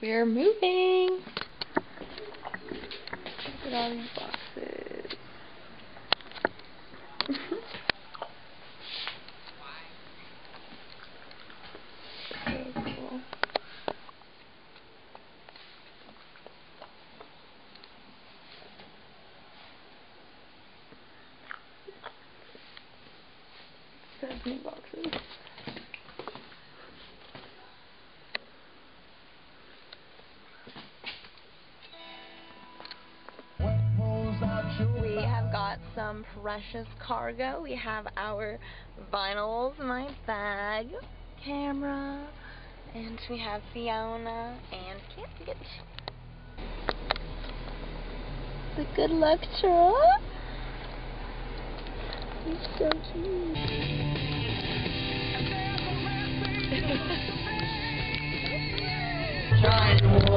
We're moving. At all these boxes. so boxes. Got some precious cargo. We have our vinyls, my bag, camera, and we have Fiona and Kit. The good luck truck. He's so cute. Trying